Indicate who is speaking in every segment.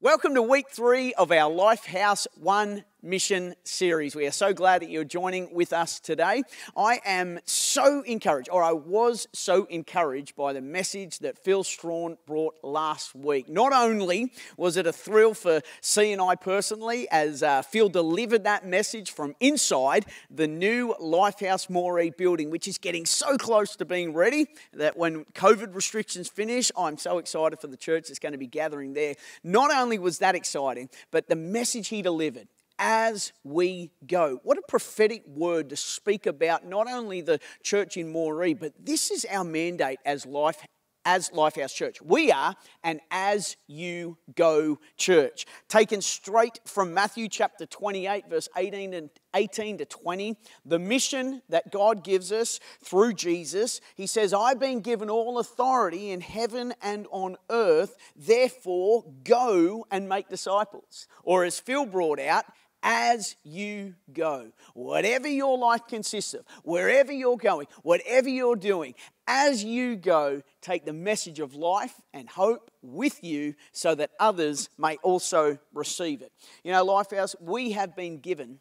Speaker 1: Welcome to week three of our Lifehouse One mission series. We are so glad that you're joining with us today. I am so encouraged, or I was so encouraged by the message that Phil Strawn brought last week. Not only was it a thrill for C and I personally, as uh, Phil delivered that message from inside the new Lifehouse Moree building, which is getting so close to being ready that when COVID restrictions finish, I'm so excited for the church that's going to be gathering there. Not only was that exciting, but the message he delivered as we go. What a prophetic word to speak about not only the church in Moree, but this is our mandate as life as Lifehouse Church. We are an as you go church. Taken straight from Matthew chapter 28, verse 18 and 18 to 20, the mission that God gives us through Jesus. He says, I've been given all authority in heaven and on earth, therefore go and make disciples. Or as Phil brought out, as you go. Whatever your life consists of, wherever you're going, whatever you're doing, as you go, take the message of life and hope with you so that others may also receive it. You know, Lifehouse, we have been given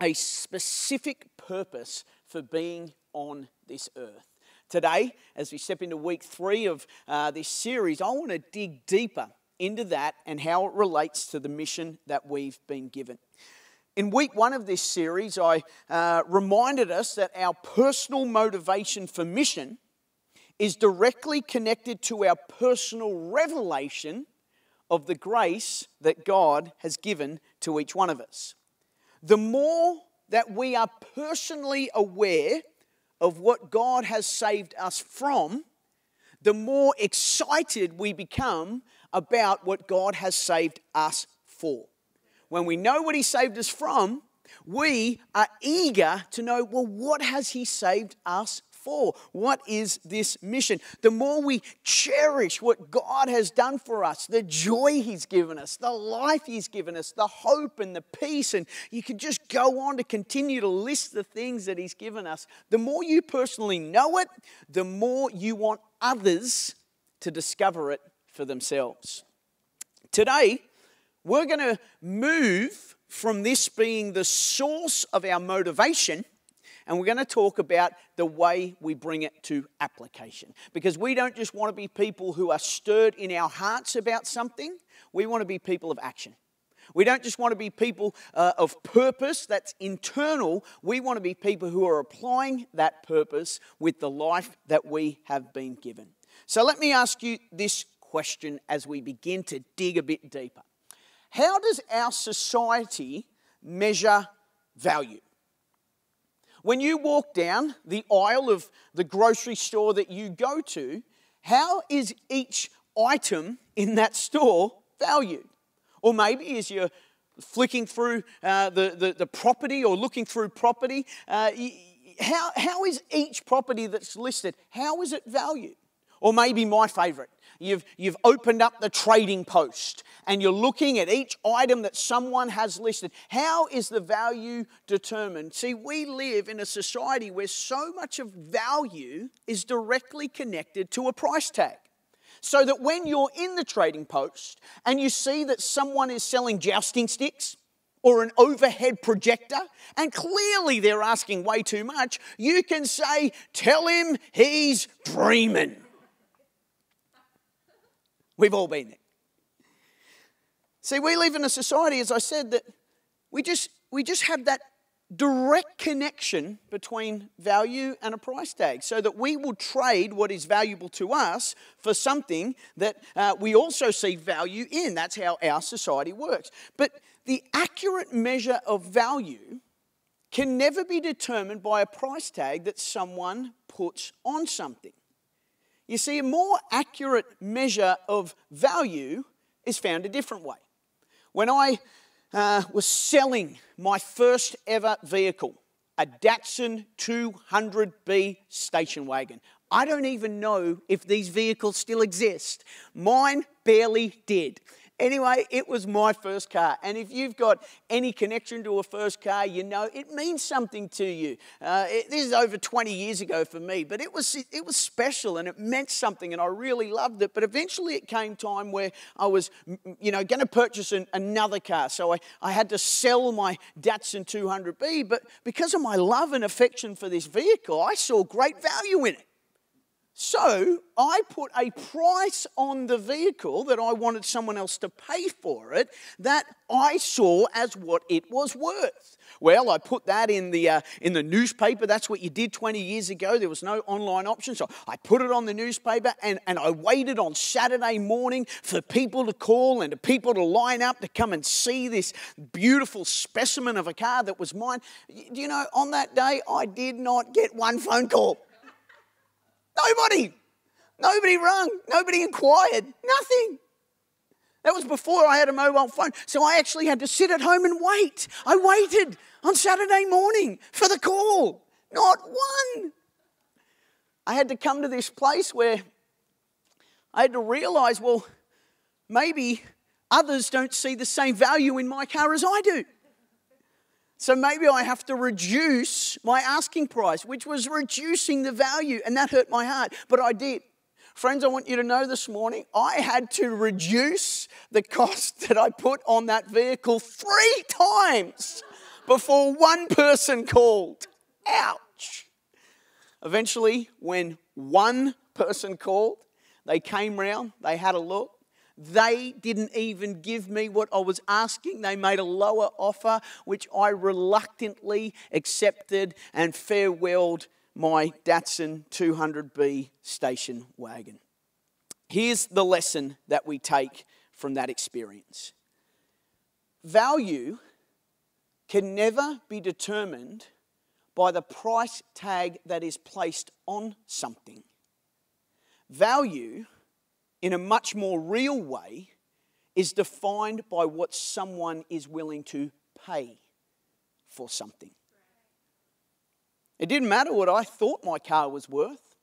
Speaker 1: a specific purpose for being on this earth. Today, as we step into week three of uh, this series, I want to dig deeper into that and how it relates to the mission that we've been given. In week one of this series, I uh, reminded us that our personal motivation for mission is directly connected to our personal revelation of the grace that God has given to each one of us. The more that we are personally aware of what God has saved us from, the more excited we become about what God has saved us for. When we know what He saved us from, we are eager to know well, what has He saved us for? What is this mission? The more we cherish what God has done for us, the joy He's given us, the life He's given us, the hope and the peace, and you can just go on to continue to list the things that He's given us. The more you personally know it, the more you want others to discover it for themselves. Today, we're going to move from this being the source of our motivation and we're going to talk about the way we bring it to application. Because we don't just want to be people who are stirred in our hearts about something, we want to be people of action. We don't just want to be people uh, of purpose that's internal. We want to be people who are applying that purpose with the life that we have been given. So let me ask you this question as we begin to dig a bit deeper. How does our society measure value? When you walk down the aisle of the grocery store that you go to, how is each item in that store valued? Or maybe as you're flicking through uh, the, the, the, property or looking through property, uh, how, how is each property that's listed, how is it valued? Or maybe my favorite, You've, you've opened up the trading post and you're looking at each item that someone has listed. How is the value determined? See, we live in a society where so much of value is directly connected to a price tag. So that when you're in the trading post and you see that someone is selling jousting sticks, or an overhead projector, and clearly they're asking way too much, you can say, Tell him he's dreaming. We've all been there. See, we live in a society, as I said, that we just, we just have that direct connection between value and a price tag so that we will trade what is valuable to us for something that uh, we also see value in. That's how our society works. But the accurate measure of value can never be determined by a price tag that someone puts on something. You see, a more accurate measure of value is found a different way. When I uh, was selling my first ever vehicle, a Datsun 200B station wagon, I don't even know if these vehicles still exist. Mine barely did. Anyway, it was my first car. And if you've got any connection to a first car, you know it means something to you. Uh, it, this is over 20 years ago for me, but it was, it was special and it meant something and I really loved it. But eventually it came time where I was, you know, going to purchase an, another car. So I, I had to sell my Datsun 200B. But because of my love and affection for this vehicle, I saw great value in it. So I put a price on the vehicle that I wanted someone else to pay for it that I saw as what it was worth. Well, I put that in the, uh, in the newspaper. That's what you did 20 years ago. There was no online option. So I put it on the newspaper and, and I waited on Saturday morning for people to call and people to line up to come and see this beautiful specimen of a car that was mine. Do You know, on that day, I did not get one phone call. Nobody. Nobody rung. Nobody inquired. Nothing. That was before I had a mobile phone. So I actually had to sit at home and wait. I waited on Saturday morning for the call. Not one. I had to come to this place where I had to realize well, maybe others don't see the same value in my car as I do. So maybe I have to reduce my asking price, which was reducing the value, and that hurt my heart, but I did. Friends, I want you to know this morning, I had to reduce the cost that I put on that vehicle three times before one person called. Ouch. Eventually, when one person called, they came round, they had a look, they didn't even give me what I was asking. They made a lower offer, which I reluctantly accepted and farewelled my Datsun 200B station wagon. Here's the lesson that we take from that experience value can never be determined by the price tag that is placed on something. Value in a much more real way is defined by what someone is willing to pay for something. It didn't matter what I thought my car was worth.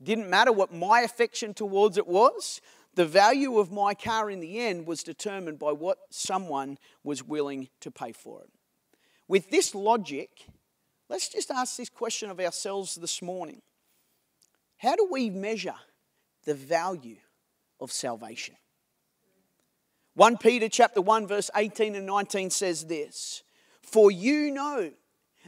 Speaker 1: It didn't matter what my affection towards it was. The value of my car in the end was determined by what someone was willing to pay for it. With this logic, let's just ask this question of ourselves this morning. How do we measure the value of salvation. 1 Peter chapter 1 verse 18 and 19 says this, "For you know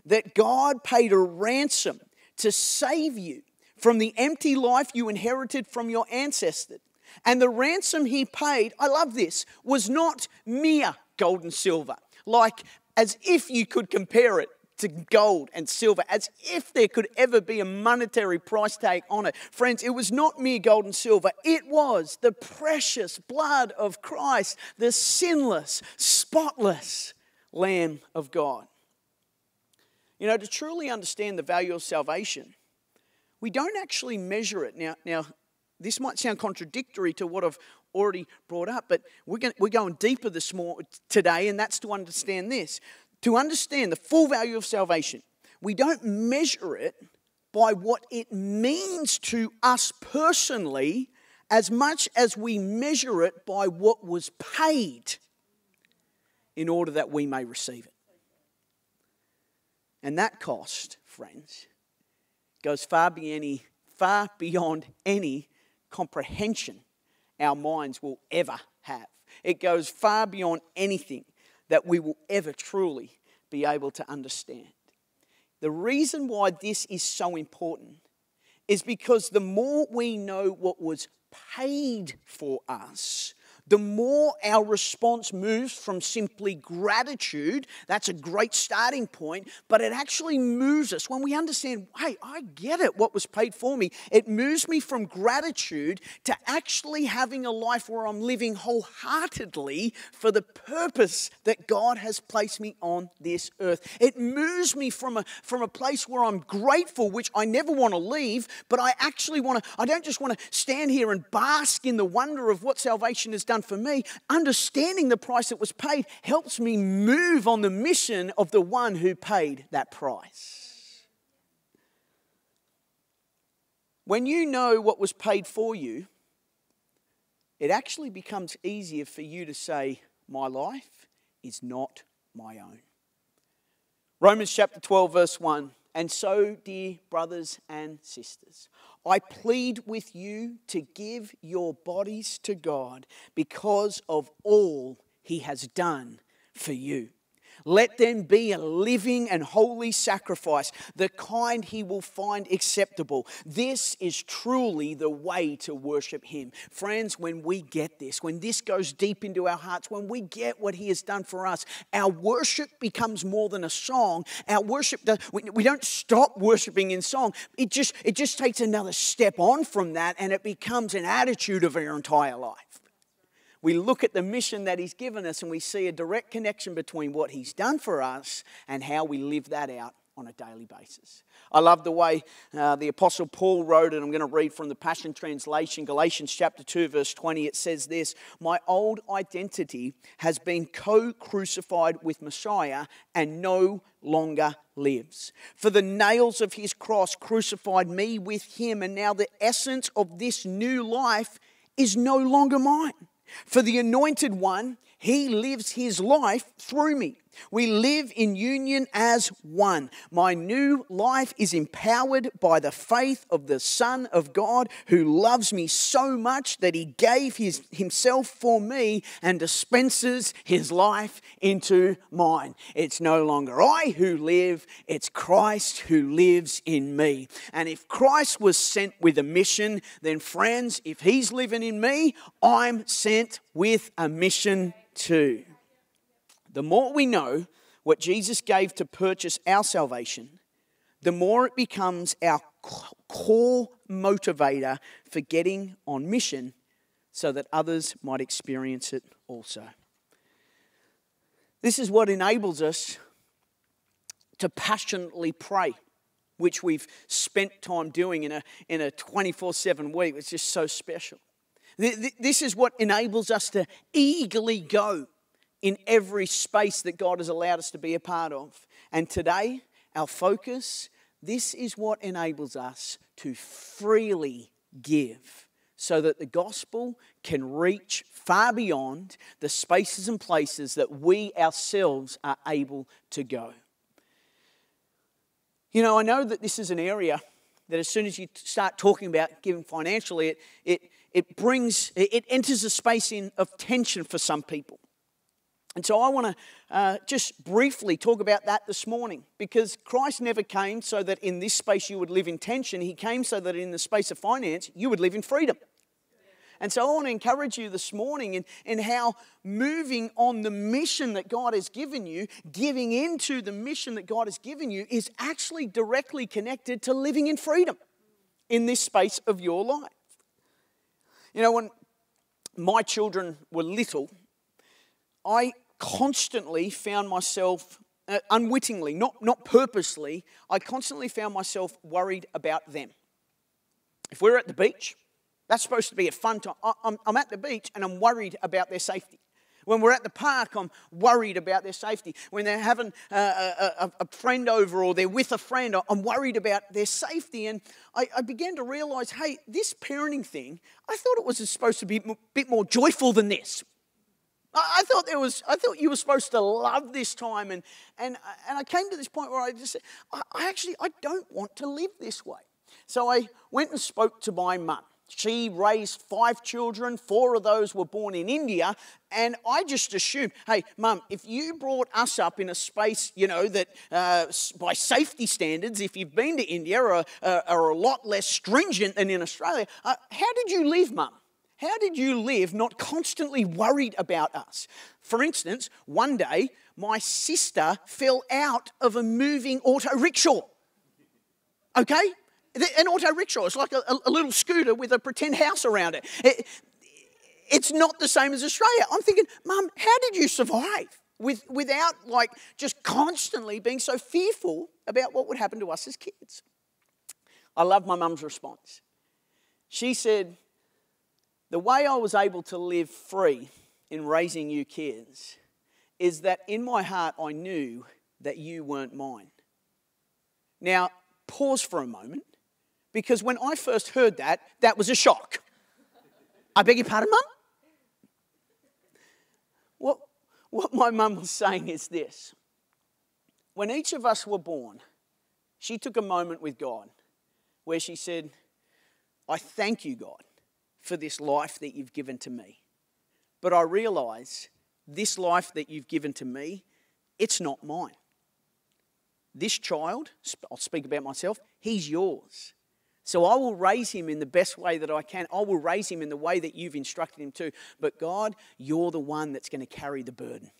Speaker 1: that God paid a ransom to save you from the empty life you inherited from your ancestors. And the ransom he paid, I love this, was not mere gold and silver, like as if you could compare it to gold and silver as if there could ever be a monetary price tag on it. Friends, it was not mere gold and silver, it was the precious blood of Christ, the sinless, spotless Lamb of God. You know, to truly understand the value of salvation, we don't actually measure it. Now, now this might sound contradictory to what I've already brought up, but we're going, we're going deeper this more today, and that's to understand this to understand the full value of salvation, we don't measure it by what it means to us personally as much as we measure it by what was paid in order that we may receive it. And that cost, friends, goes far beyond any, far beyond any comprehension our minds will ever have. It goes far beyond anything that we will ever truly be able to understand. The reason why this is so important is because the more we know what was paid for us, the more our response moves from simply gratitude, that's a great starting point, but it actually moves us when we understand, hey, I get it, what was paid for me. It moves me from gratitude to actually having a life where I'm living wholeheartedly for the purpose that God has placed me on this earth. It moves me from a, from a place where I'm grateful, which I never want to leave, but I actually want to, I don't just want to stand here and bask in the wonder of what salvation has done done for me, understanding the price that was paid helps me move on the mission of the one who paid that price. When you know what was paid for you, it actually becomes easier for you to say, My life is not my own. Romans chapter 12, verse 1. And so, dear brothers and sisters, I plead with you to give your bodies to God because of all He has done for you. Let them be a living and holy sacrifice, the kind he will find acceptable. This is truly the way to worship him. Friends, when we get this, when this goes deep into our hearts, when we get what he has done for us, our worship becomes more than a song. Our worship, does, we don't stop worshiping in song. It just, it just takes another step on from that and it becomes an attitude of our entire life we look at the mission that He's given us and we see a direct connection between what He's done for us and how we live that out on a daily basis. I love the way uh, the Apostle Paul wrote it. I'm going to read from the Passion Translation, Galatians chapter 2, verse 20. It says this My old identity has been co crucified with Messiah and no longer lives. For the nails of his cross crucified me with him, and now the essence of this new life is no longer mine for the anointed one, he lives his life through me. We live in union as one. My new life is empowered by the faith of the Son of God who loves me so much that he gave his, himself for me and dispenses his life into mine. It's no longer I who live, it's Christ who lives in me. And if Christ was sent with a mission, then friends, if he's living in me, I'm sent with a mission too. The more we know what Jesus gave to purchase our salvation, the more it becomes our core motivator for getting on mission so that others might experience it also. This is what enables us to passionately pray, which we've spent time doing in a, in a 24 7 week. It's just so special. This is what enables us to eagerly go in every space that God has allowed us to be a part of. And today, our focus, this is what enables us to freely give so that the gospel can reach far beyond the spaces and places that we ourselves are able to go. You know, I know that this is an area that as soon as you start talking about giving financially, it, it, it brings, it enters a space in, of tension for some people. And so I want to uh, just briefly talk about that this morning because Christ never came so that in this space you would live in tension. He came so that in the space of finance you would live in freedom. And so I want to encourage you this morning in, in how moving on the mission that God has given you, giving into the mission that God has given you, is actually directly connected to living in freedom in this space of your life. You know, when my children were little, I constantly found myself, uh, unwittingly, not, not purposely, I constantly found myself worried about them. If we're at the beach, that's supposed to be a fun time. I, I'm, I'm at the beach and I'm worried about their safety. When we're at the park, I'm worried about their safety. When they're having a, a, a, friend over or they're with a friend, I'm worried about their safety. And I, I, began to realize hey, this parenting thing, I thought it was supposed to be a bit more joyful than this. I thought there was, I thought you were supposed to love this time. And, and, and I came to this point where I just said, I, I actually, I don't want to live this way. So I went and spoke to my mum. She raised five children, four of those were born in India, and I just assumed, hey, mum, if you brought us up in a space, you know, that uh, by safety standards, if you've been to India, are, are a lot less stringent than in Australia, uh, how did you live, mum? How did you live not constantly worried about us? For instance, one day my sister fell out of a moving auto rickshaw. Okay? An auto rickshaw is like a, a, little scooter with a pretend house around it. it. It's not the same as Australia. I'm thinking, Mum, how did you survive with, without like just constantly being so fearful about what would happen to us as kids? I love my mum's response. She said, the way I was able to live free in raising you kids is that in my heart I knew that you weren't mine. Now, pause for a moment, because when I first heard that, that was a shock. I beg your pardon, Mum? what, what my mum was saying is this when each of us were born, she took a moment with God where she said, I thank you, God, for this life that you've given to me. But I realize this life that you've given to me, it's not mine. This child, I'll speak about myself, he's yours. So I will raise him in the best way that I can. I will raise him in the way that you've instructed him to. But God, you're the one that's going to carry the burden.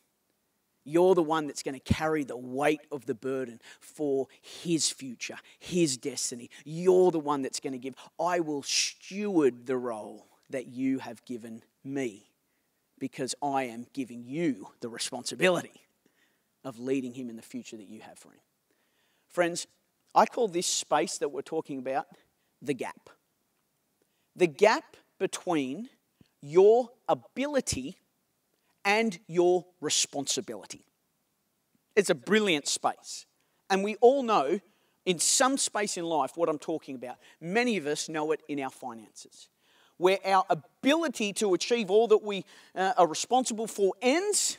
Speaker 1: You're the one that's going to carry the weight of the burden for his future, his destiny. You're the one that's going to give. I will steward the role that you have given me because I am giving you the responsibility of leading him in the future that you have for him. Friends, I call this space that we're talking about the gap. The gap between your ability and your responsibility. It's a brilliant space. And we all know in some space in life what I'm talking about. Many of us know it in our finances, where our ability to achieve all that we uh, are responsible for ends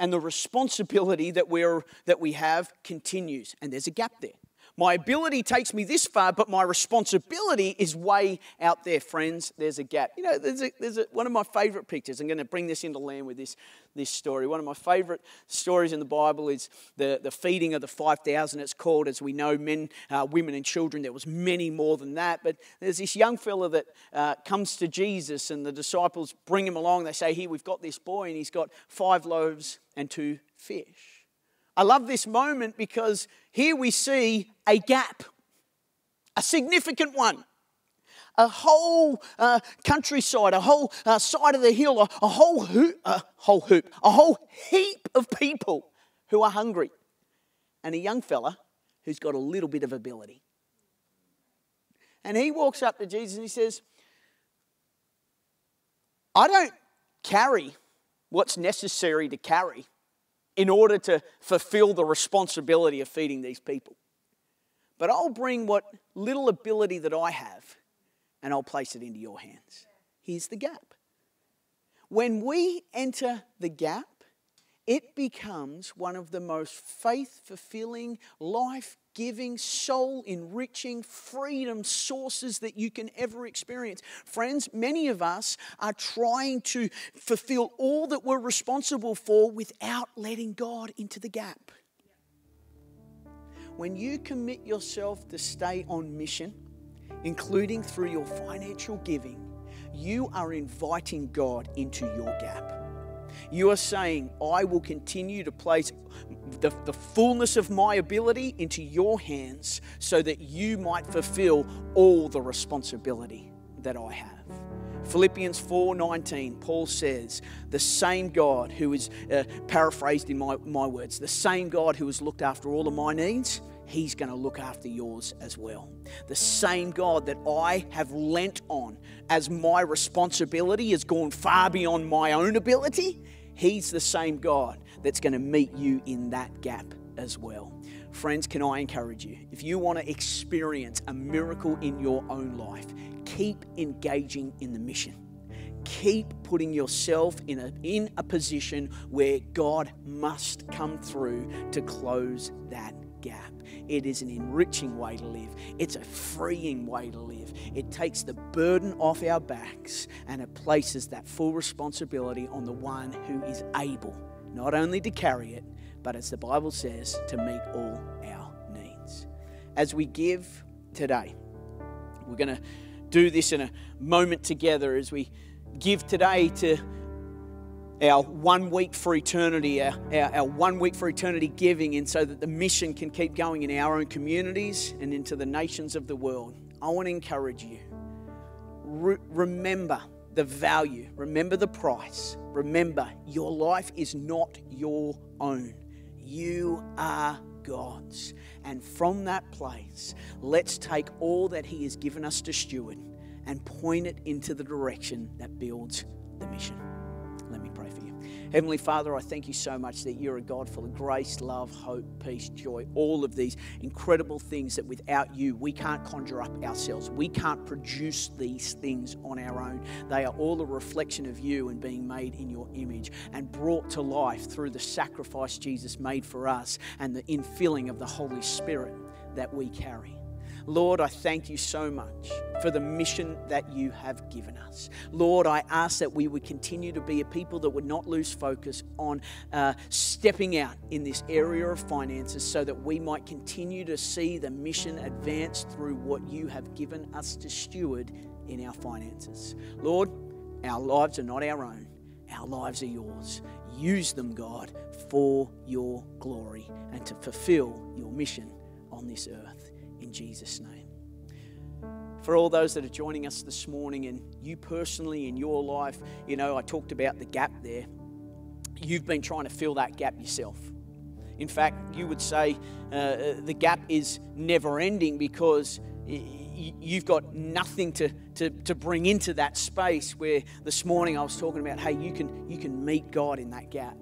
Speaker 1: and the responsibility that, we're, that we have continues. And there's a gap there. My ability takes me this far, but my responsibility is way out there, friends. There's a gap. You know, there's, a, there's a, one of my favorite pictures. I'm going to bring this into land with this, this story. One of my favorite stories in the Bible is the, the feeding of the 5,000. It's called, as we know, men, uh, women, and children. There was many more than that. But there's this young fella that uh, comes to Jesus, and the disciples bring him along. They say, Here, we've got this boy, and he's got five loaves and two fish. I love this moment because here we see a gap, a significant one. A whole uh, countryside, a whole uh, side of the hill, a, a whole hoop, a whole hoop, a whole heap of people who are hungry, and a young fella who's got a little bit of ability. And he walks up to Jesus and he says, I don't carry what's necessary to carry in order to fulfill the responsibility of feeding these people. But I'll bring what little ability that I have and I'll place it into your hands. Here's the gap. When we enter the gap, it becomes one of the most faith fulfilling, life giving, soul enriching, freedom sources that you can ever experience. Friends, many of us are trying to fulfill all that we're responsible for without letting God into the gap. When you commit yourself to stay on mission, including through your financial giving, you are inviting God into your gap. You are saying, I will continue to place the, the fullness of my ability into your hands so that you might fulfill all the responsibility that I have. Philippians 4:19 Paul says the same God who is uh, paraphrased in my, my words the same God who has looked after all of my needs he's going to look after yours as well the same God that I have lent on as my responsibility has gone far beyond my own ability He's the same God that's going to meet you in that gap as well. Friends, can I encourage you? If you want to experience a miracle in your own life, keep engaging in the mission. Keep putting yourself in a, in a position where God must come through to close that gap. It is an enriching way to live, it's a freeing way to live. It takes the burden off our backs and it places that full responsibility on the one who is able not only to carry it, but as the Bible says, to meet all our needs. As we give today, we're going to do this in a moment together as we give today to our one week for eternity, our, our, our, one week for eternity giving, and so that the mission can keep going in our own communities and into the nations of the world. I want to encourage you. Re- remember the value, remember the price. Remember, your life is not your own. You are God's. And from that place, let's take all that He has given us to steward and point it into the direction that builds the mission. Heavenly Father, I thank you so much that you're a God full of grace, love, hope, peace, joy, all of these incredible things that without you we can't conjure up ourselves. We can't produce these things on our own. They are all a reflection of you and being made in your image and brought to life through the sacrifice Jesus made for us and the infilling of the Holy Spirit that we carry. Lord, I thank you so much for the mission that you have given us. Lord, I ask that we would continue to be a people that would not lose focus on uh, stepping out in this area of finances so that we might continue to see the mission advance through what you have given us to steward in our finances. Lord, our lives are not our own, our lives are yours. Use them, God, for your glory and to fulfill your mission on this earth in Jesus' name. For all those that are joining us this morning, and you personally in your life, you know, I talked about the gap there. You've been trying to fill that gap yourself. In fact, you would say uh, uh the gap is never ending because you've got nothing to, to, to bring into that space where this morning I was talking about, hey, you can, you can meet God in that gap.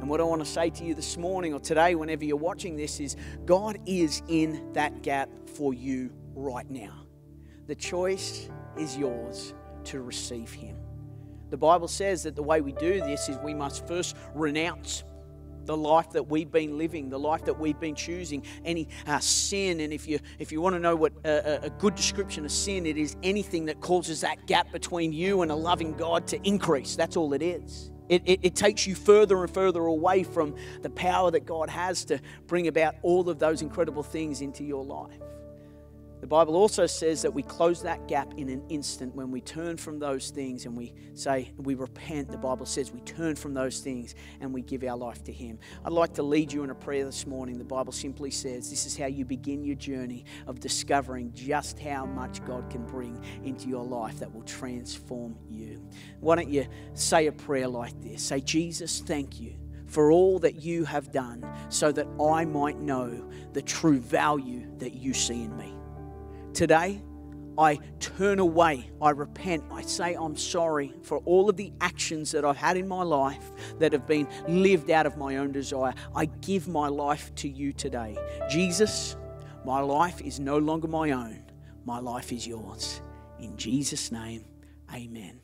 Speaker 1: And what I want to say to you this morning or today, whenever you're watching this, is God is in that gap for you right now. The choice is yours to receive Him. The Bible says that the way we do this is we must first renounce the life that we've been living, the life that we've been choosing, any uh, sin. And if you if you want to know what uh, a good description of sin, it is anything that causes that gap between you and a loving God to increase. That's all it is. It, it, it, takes you further and further away from the power that God has to bring about all of those incredible things into your life. The Bible also says that we close that gap in an instant when we turn from those things and we say, we repent. The Bible says we turn from those things and we give our life to Him. I'd like to lead you in a prayer this morning. The Bible simply says this is how you begin your journey of discovering just how much God can bring into your life that will transform you. Why don't you say a prayer like this? Say, Jesus, thank you for all that you have done so that I might know the true value that you see in me. Today, I turn away. I repent. I say I'm sorry for all of the actions that I've had in my life that have been lived out of my own desire. I give my life to you today. Jesus, my life is no longer my own, my life is yours. In Jesus' name, amen.